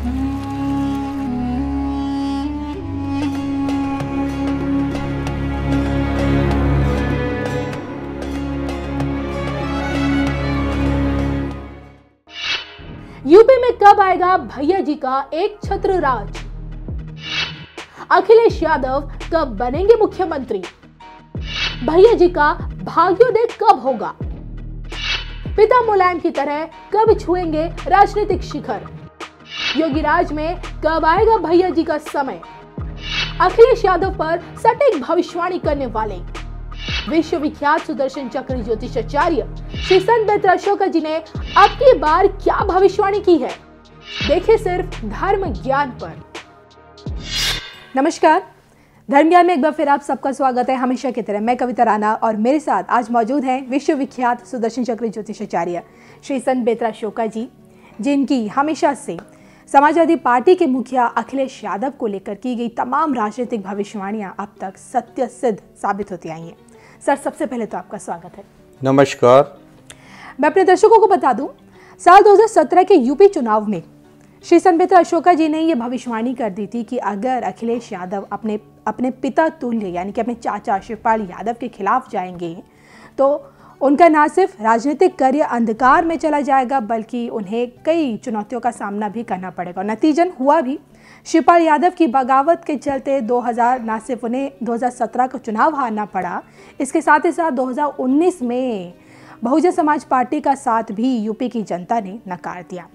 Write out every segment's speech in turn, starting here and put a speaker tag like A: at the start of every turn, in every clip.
A: UP में कब आएगा भैया जी का एक छत्र राज? अखिलेश यादव कब बनेंगे मुख्यमंत्री? भैया जी का भाग्योदय कब होगा? पिता मुलायम की तरह कब छुएँगे राजनीतिक शिखर? योगी राज में कब आएगा भैया जी का समय। अखिलेश यादव पर सटीक भविष्यवाणी करने वाले विश्वविख्यात सुदर्शन चक्र ज्योतिषाचार्य श्री संत अशोका जी ने अब की बार क्या भविष्यवाणी की है? देखिए सिर्फ़ धर्म ज्ञान पर। नमस्कार। धर्म ज्ञान में एक बार फिर आप सबका स्वागत है हमेशा की तरह। मैं कविता राणा और मेरे साथ आज मौजूद हैं विश्वविख्यात सुदर्शन चक्र ज्योतिषाचार्य श्री संत बेत्रा शोका जी, जिनकी हमेशा से समाजवादी पार्टी के मुखिया अखिलेश यादव को लेकर की गई तमाम राजनीतिक भविष्यवाणियाँ अब तक सत्य सिद्ध साबित होती आई हैं। सर सबसे पहले तो आपका स्वागत है।
B: नमस्कार।
A: मैं अपने दर्शकों को बता दूँ साल 2017 के यूपी चुनाव में श्री संबित अशोका जी ने यह भविष्यवाणी कर दी थी कि अगर अखिलेश यादव अपने अपने पिता तुल्य यानी कि अपने चाचा शिवपाल यादव के खिलाफ जाएँगे तो उनका ना सिर्फ़ राजनीतिक करियर अंधकार में चला जाएगा, बल्कि उन्हें कई चुनौतियों का सामना भी करना पड़ेगा। नतीजन हुआ भी शिवपाल यादव की बगावत के चलते 2000 ना सिर्फ़ उन्हें 2017 का चुनाव हारना पड़ा, इसके साथ ही साथ 2019 में बहुजन समाज पार्टी का साथ भी यूपी की जनता ने नकार दिया।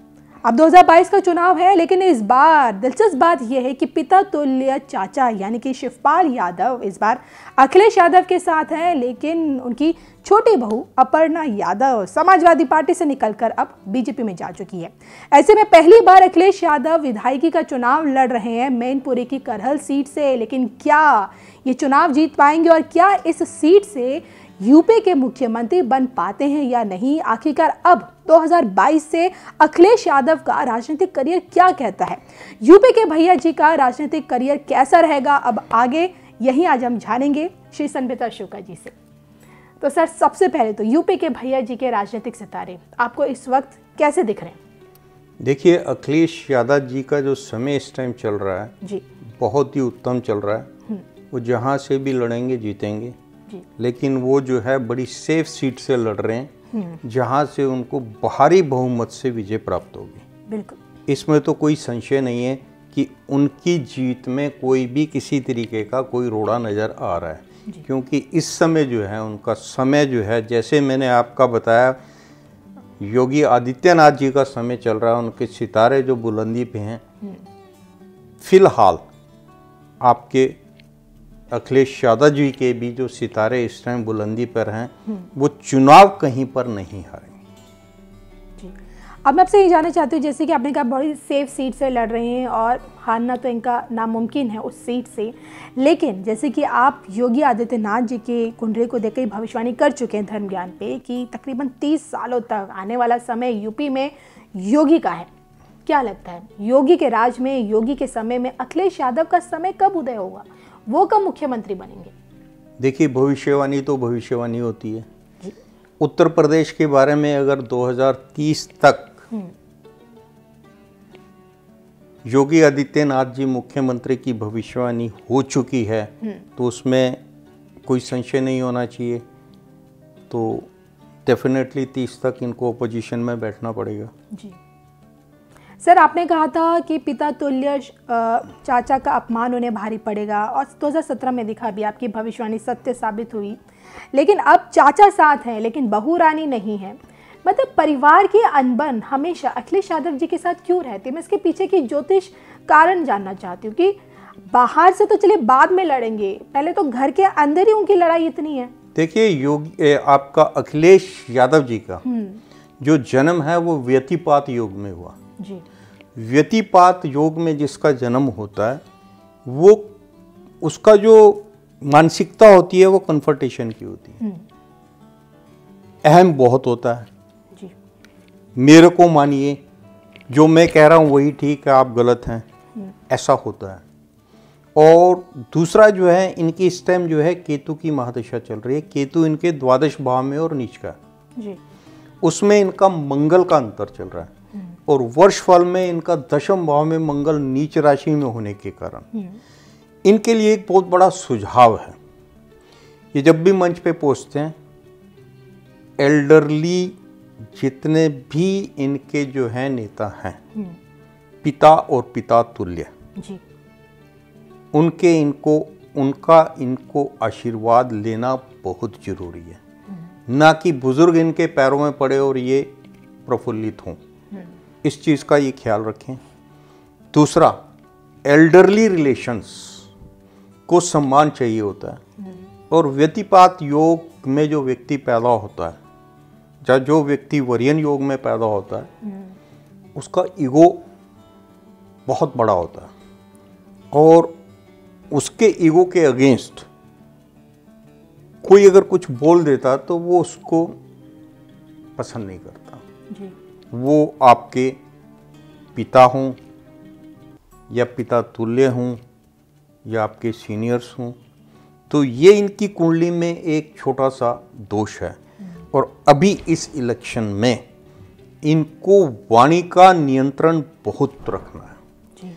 A: अब 2022 का चुनाव है, लेकिन इस बार, दिलचस्प बात यह है कि पिता तुल्य चाचा, यानी कि शिवपाल यादव, इस बार अखिलेश यादव के साथ हैं, लेकिन उनकी छोटी बहू अपर्णा यादव समाजवादी पार्टी से निकलकर अब बीजेपी में जा चुकी है। ऐसे में पहली बार अखिलेश यादव विधायकी का चुनाव लड़ रहे हैं, मैनपुरी की करहल सीट से, लेकिन क्या ये चुनाव जीत पाएँगे और क्या इस सीट से यूपी के मुख्यमंत्री बन पाते हैं या नहीं? आखिरकार अब 2022 से अखिलेश यादव का राजनीतिक करियर क्या कहता है? यूपी के भैया जी का राजनीतिक करियर कैसा रहेगा? अब आगे यही आज हम जानेंगे। श्री संबिता अशोका जी से। तो सर सबसे पहले तो यूपी के भैया जी के राजनीतिक सितारे आपको इस वक्त कैसे दिख रहे हैं?
B: देखिए अखिलेश यादव जी का जो समय इस टाइम चल रहा है
A: जी।
B: बहुत ही उत्तम चल रहा है। वो जहाँ से भी लड़ेंगे जीतेंगे। लेकिन वो जो है बड़ी सेफ़ सीट से लड़ रहे हैं जहाँ से उनको भारी बहुमत से विजय प्राप्त होगी।
A: बिल्कुल।
B: इसमें तो कोई संशय नहीं है कि उनकी जीत में कोई भी किसी तरीके का कोई रोड़ा नज़र आ रहा है क्योंकि इस समय जो है उनका समय जो है जैसे मैंने आपका बताया योगी आदित्यनाथ जी का समय चल रहा है उनके सितारे जो बुलंदी पे हैं फ़िलहाल आपके अखिलेश यादव जी के भी जो सितारे इस टाइम बुलंदी पर हैं वो चुनाव कहीं पर नहीं हारेंगे।
A: अब मैं आपसे ये जानना चाहती हूँ जैसे कि आपने कहा बड़ी सेफ़ सीट से लड़ रहे हैं और हारना तो इनका नामुमकिन है उस सीट से। लेकिन जैसे कि आप योगी आदित्यनाथ जी के कुंडली को देखकर भविष्यवाणी कर चुके हैं धर्म ज्ञान पे कि तकरीबन तीस सालों तक आने वाला समय यूपी में योगी का है। क्या लगता है? योगी के राज में योगी के समय में अखिलेश यादव का समय कब उदय होगा? वो कब मुख्यमंत्री बनेंगे?
B: देखिए भविष्यवाणी तो भविष्यवाणी होती है। उत्तर प्रदेश के बारे में अगर 2030 तक योगी आदित्यनाथ जी मुख्यमंत्री की भविष्यवाणी हो चुकी है तो उसमें कोई संशय नहीं होना चाहिए। तो डेफिनेटली 30 तक इनको अपोजिशन में बैठना पड़ेगा।
A: जी। सर आपने कहा था कि पिता तुल्य चाचा का अपमान उन्हें भारी पड़ेगा और 2017 में दिखा भी आपकी भविष्यवाणी सत्य साबित हुई। लेकिन अब चाचा साथ हैं लेकिन बहू रानी नहीं है। मतलब परिवार की अनबन हमेशा अखिलेश यादव जी के साथ क्यों रहती है? मैं इसके पीछे की ज्योतिष कारण जानना चाहती हूँ कि बाहर से तो चलिए बाद में लड़ेंगे पहले तो घर के अंदर ही उनकी लड़ाई इतनी है।
B: देखिए योगी आपका अखिलेश यादव जी का जो जन्म है वो व्यतिपात योग में हुआ।
A: जी।
B: व्यतिपात योग में जिसका जन्म होता है वो उसका जो मानसिकता होती है वो कन्फर्टेशन की होती है। अहम बहुत होता है।
A: जी।
B: मेरे को मानिए जो मैं कह रहा हूँ वही ठीक है आप गलत हैं। ऐसा होता है। और दूसरा जो है इनकी इस टाइम जो है केतु की महादशा चल रही है। केतु इनके द्वादश भाव में और नीच का
A: जी।
B: उसमें इनका मंगल का अंतर चल रहा है। और वर्ष फल में इनका दशम भाव में मंगल नीच राशि में होने के कारण। इनके लिए एक बहुत बड़ा सुझाव है। ये जब भी मंच पे पहुँचते हैं एल्डरली जितने भी इनके जो हैं नेता हैं पिता और पिता तुल्य
A: जी।
B: उनके इनको उनका इनको आशीर्वाद लेना बहुत ज़रूरी है। ना कि बुज़ुर्ग इनके पैरों में पड़े और ये प्रफुल्लित हों। इस चीज़ का ये ख्याल रखें। दूसरा एल्डरली रिलेशंस को सम्मान चाहिए होता है। और व्यतिपात योग में जो व्यक्ति पैदा होता है या जो व्यक्ति वरियन योग में पैदा होता है उसका ईगो बहुत बड़ा होता है। और उसके ईगो के अगेंस्ट कोई अगर कुछ बोल देता तो वो उसको पसंद नहीं करता।
A: जी।
B: वो आपके पिता हों या पिता तुल्य हों या आपके सीनियर्स हों। तो ये इनकी कुंडली में एक छोटा सा दोष है। और अभी इस इलेक्शन में इनको वाणी का नियंत्रण बहुत रखना है।
A: जी।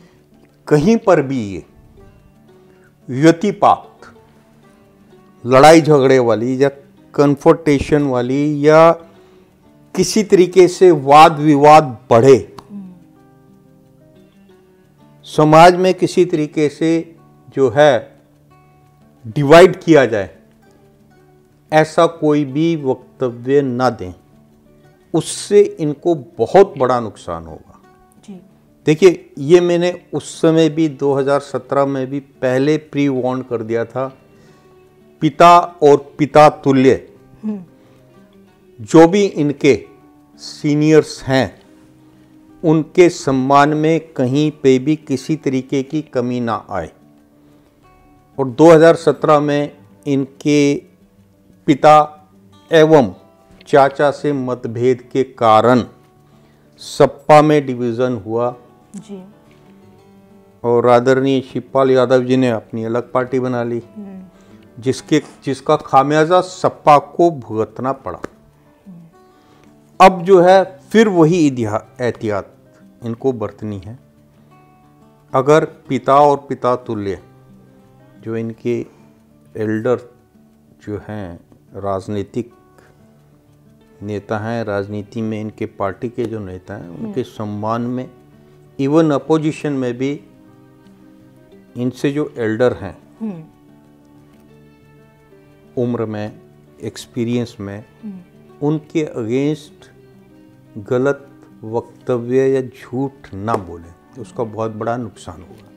B: कहीं पर भी ये व्यतिपात लड़ाई झगड़े वाली या कन्फर्टेशन वाली या किसी तरीके से वाद विवाद बढ़े। समाज में किसी तरीके से जो है डिवाइड किया जाए ऐसा कोई भी वक्तव्य ना दें। उससे इनको बहुत बड़ा नुकसान होगा। देखिए ये मैंने उस समय भी 2017 में भी पहले प्री वार्न कर दिया था पिता और पिता तुल्य जो भी इनके सीनियर्स हैं उनके सम्मान में कहीं पे भी किसी तरीके की कमी ना आए। और 2017 में इनके पिता एवं चाचा से मतभेद के कारण सप्पा में डिवीज़न हुआ।
A: जी।
B: और आदरणीय शिवपाल यादव जी ने अपनी अलग पार्टी बना ली जिसके जिसका खामियाजा सपा को भुगतना पड़ा। अब जो है फिर वही एहतियात इनको बरतनी है। अगर पिता और पिता तुल्य जो इनके एल्डर जो हैं राजनीतिक नेता हैं राजनीति में इनके पार्टी के जो नेता हैं उनके सम्मान में इवन अपोजिशन में भी इनसे जो एल्डर हैं उम्र में एक्सपीरियंस में उनके अगेंस्ट गलत वक्तव्य या झूठ ना बोलें तो उसका बहुत बड़ा नुकसान होगा।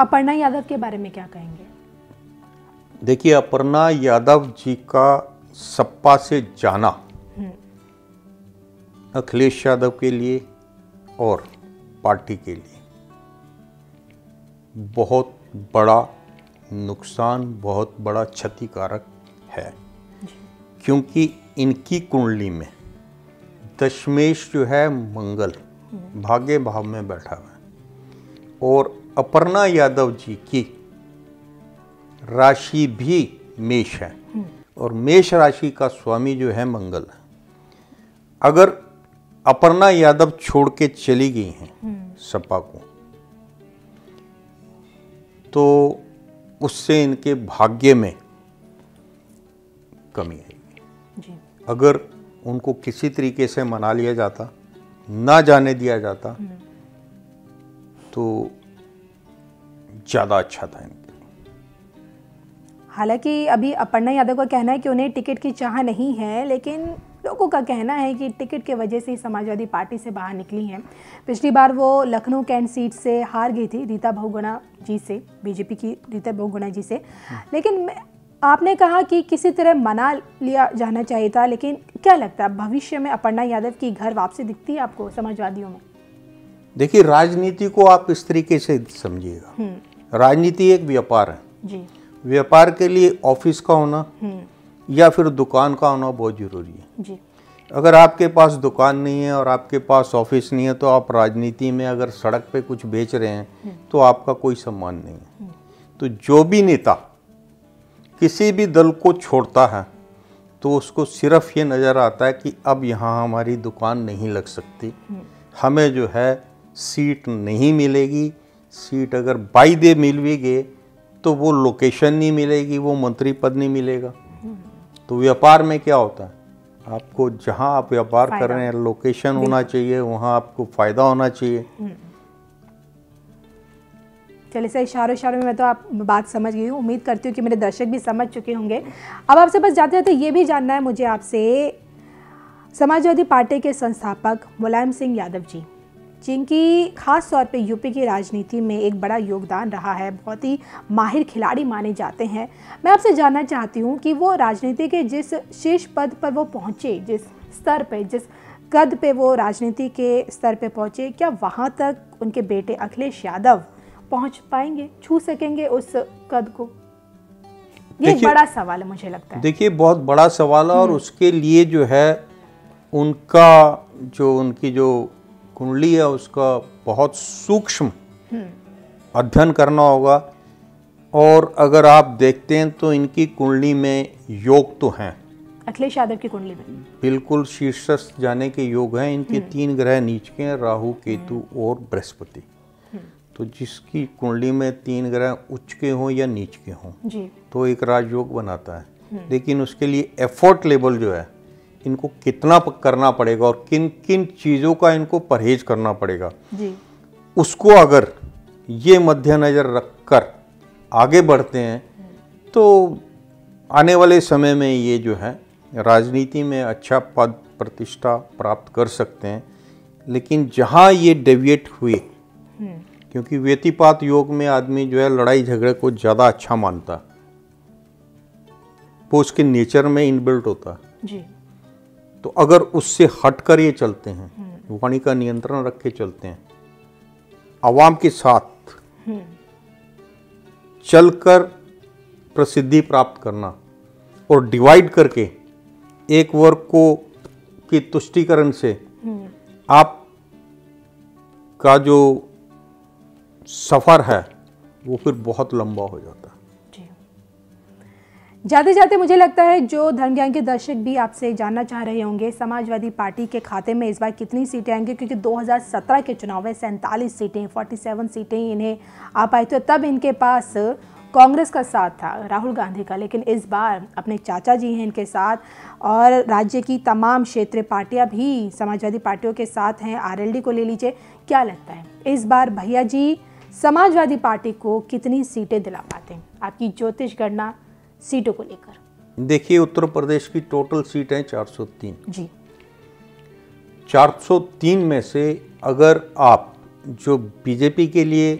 A: अपर्णा यादव के बारे में क्या कहेंगे?
B: देखिए अपर्णा यादव जी का सप्पा से जाना अखिलेश यादव के लिए और पार्टी के लिए बहुत बड़ा नुकसान बहुत बड़ा क्षतिकारक है। क्योंकि इनकी कुंडली में दशमेश जो है मंगल भाग्य भाव में बैठा हुआ है। और अपर्णा यादव जी की राशि भी मेष है। और मेष राशि का स्वामी जो है मंगल है। अगर अपर्णा यादव छोड़ के चली गई हैं सपा को तो उससे इनके भाग्य में कमी आएगी। अगर उनको किसी तरीके से मना लिया जाता ना जाने दिया जाता तो ज़्यादा अच्छा था इनके
A: हालाँकि अभी अपर्णा यादव का कहना है कि उन्हें टिकट की चाह नहीं है लेकिन लोगों का कहना है कि टिकट के वजह से ही समाजवादी पार्टी से बाहर निकली हैं। पिछली बार वो लखनऊ कैंट सीट से हार गई थी रीता बहुगुणा जी से बीजेपी की रीता बहुगुणा जी से। लेकिन मैं- आपने कहा कि किसी तरह मना लिया जाना चाहिए था लेकिन क्या लगता है भविष्य में अपर्णा यादव की घर वापसी दिखती है आपको समाजवादियों में?
B: देखिए राजनीति को आप इस तरीके से समझिएगा।
A: हम्म।
B: राजनीति एक व्यापार है।
A: जी।
B: व्यापार के लिए ऑफ़िस का होना
A: हम्म।
B: या फिर दुकान का होना बहुत ज़रूरी है।
A: जी।
B: अगर आपके पास दुकान नहीं है और आपके पास ऑफ़िस नहीं है तो आप राजनीति में अगर सड़क पे कुछ बेच रहे हैं तो आपका कोई सम्मान नहीं है। तो जो भी नेता किसी भी दल को छोड़ता है तो उसको सिर्फ़ ये नज़र आता है कि अब यहाँ हमारी दुकान नहीं लग सकती। हमें जो है सीट नहीं मिलेगी। सीट अगर बाई दे मिल भी गए तो वो लोकेशन नहीं मिलेगी वो मंत्री पद नहीं मिलेगा। तो व्यापार में क्या होता है? आपको जहाँ आप व्यापार कर रहे हैं लोकेशन होना चाहिए वहाँ आपको फ़ायदा होना चाहिए। हम्म।
A: चलिए सर, इशारों इशारों में मैं तो आप बात समझ गई हूँ। उम्मीद करती हूँ कि मेरे दर्शक भी समझ चुके होंगे। अब आपसे बस जाते जाते ये भी जानना है मुझे आपसे, समाजवादी पार्टी के संस्थापक मुलायम सिंह यादव जी, जिनकी खास तौर पे यूपी की राजनीति में एक बड़ा योगदान रहा है, बहुत ही माहिर खिलाड़ी माने जाते हैं। मैं आपसे जानना चाहती हूँ कि वो राजनीति के जिस शीर्ष पद पर वो पहुँचे, जिस स्तर पे, जिस कद पे वो राजनीति के स्तर पे पहुँचे, क्या वहाँ तक उनके बेटे अखिलेश यादव पहुँच पाएँगे छू सकेंगे उस कद को ये एक बड़ा सवाल है मुझे लगता है
B: देखिए बहुत बड़ा सवाल है और हम्म। उसके लिए जो है उनका जो उनकी जो कुंडली है उसका बहुत सूक्ष्म अध्ययन करना होगा और अगर आप देखते हैं तो इनकी कुंडली में योग तो हैं
A: अखिलेश यादव की कुंडली में
B: बिल्कुल शीर्षस्थ जाने के योग हैं इनके हम्म। तीन ग्रह नीच के हैं राहु केतु हम्म। और बृहस्पति हम्म। तो जिसकी कुंडली में तीन ग्रह उच्च के हों या नीच के हों तो एक राजयोग बनाता है लेकिन उसके लिए एफर्ट लेवल जो है इनको कितना करना पड़ेगा और किन किन चीज़ों का इनको परहेज करना पड़ेगा जी। उसको अगर ये मध्य नज़र रख कर आगे बढ़ते हैं तो आने वाले समय में ये जो है राजनीति में अच्छा पद प्रतिष्ठा प्राप्त कर सकते हैं लेकिन जहाँ ये डेविएट हुए हम्म। क्योंकि व्यतिपात योग में आदमी जो है लड़ाई झगड़े को ज़्यादा अच्छा मानता वो उसके नेचर में इनबिल्ट होता जी तो अगर उससे हटकर ये चलते हैं। वाणी का नियंत्रण रख के चलते हैं आवाम के साथ हम्म। चलकर प्रसिद्धि प्राप्त करना और डिवाइड करके एक वर्ग को की तुष्टिकरण से हम्म। आप का जो सफ़र है, वो फिर बहुत लंबा हो जाता है।
A: जाते जाते मुझे लगता है जो धर्म ज्ञान के दर्शक भी आपसे जानना चाह रहे होंगे, समाजवादी पार्टी के खाते में इस बार कितनी सीटें आएँगी? क्योंकि 2017 के चुनाव में सैंतालीस सीटें 47 सीटें इन्हें आ पाई तो तब इनके पास कांग्रेस का साथ था, राहुल गांधी का, लेकिन इस बार अपने चाचा जी हैं इनके साथ और राज्य की तमाम क्षेत्रीय पार्टियाँ भी समाजवादी पार्टियों के साथ हैं। आरएलडी को ले लीजिए, क्या लगता है? इस बार भैया जी समाजवादी पार्टी को कितनी सीटें दिला पाते हैं आपकी ज्योतिष गणना सीटों को लेकर
B: देखिए उत्तर प्रदेश की टोटल सीट है 403
A: जी
B: 403 में से अगर आप जो बीजेपी के लिए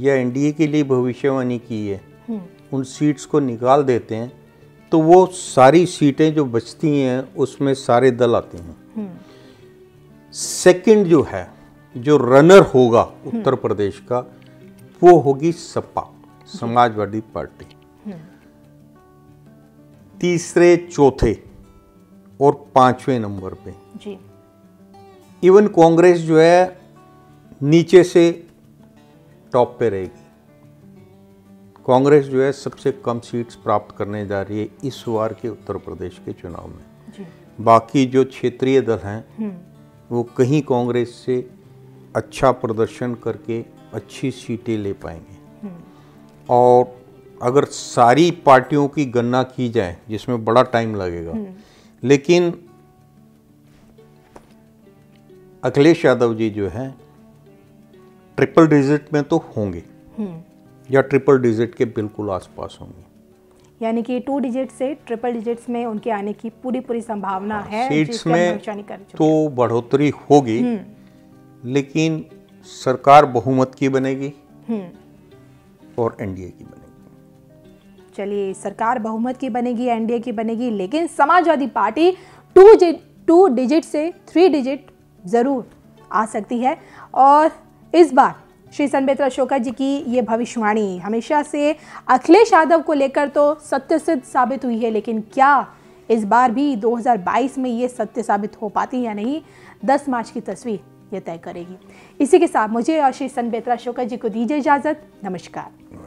B: या एनडीए के लिए भविष्यवाणी की है हम्म। उन सीट्स को निकाल देते हैं तो वो सारी सीटें जो बचती हैं उसमें सारे दल आते हैं सेकंड हम्म। जो है जो रनर होगा हम्म। उत्तर प्रदेश का वो होगी सपा समाजवादी पार्टी। तीसरे चौथे और पाँचवें नंबर पे। जी। इवन कांग्रेस जो है नीचे से टॉप पे रहेगी। कांग्रेस जो है सबसे कम सीट्स प्राप्त करने जा रही है इस बार के उत्तर प्रदेश के चुनाव में। जी। बाकी जो क्षेत्रीय दल हैं हम्म। वो कहीं कांग्रेस से अच्छा प्रदर्शन करके अच्छी सीटें ले पाएँगे। और अगर सारी पार्टियों की गणना की जाए जिसमें बड़ा टाइम लगेगा हम्म। लेकिन अखिलेश यादव जी जो है ट्रिपल डिजिट में तो होंगे हम्म। या ट्रिपल डिजिट के बिल्कुल आसपास होंगे
A: यानी कि टू डिजिट से ट्रिपल डिजिट्स में उनके आने की पूरी पूरी संभावना है
B: सीट्स में तो बढ़ोतरी होगी हम्म। लेकिन सरकार बहुमत की बनेगी और एनडीए की बनेगी।
A: चलिए सरकार बहुमत की बनेगी एनडीए की बनेगी लेकिन Samajwadi Party two two digit से थ्री डिजिट ज़रूर आ सकती है। और इस बार श्री संबेत्र अशोका जी की ये भविष्यवाणी हमेशा से अखिलेश यादव को लेकर तो सत्य सिद्ध साबित हुई है लेकिन क्या इस बार भी 2022 में ये सत्य साबित हो पाती या नहीं 10 मार्च की तस्वीर। ये तय करेगी। इसी के साथ मुझे और श्री सन बेतरा शोका जी को दीजिए इजाज़त। नमस्कार।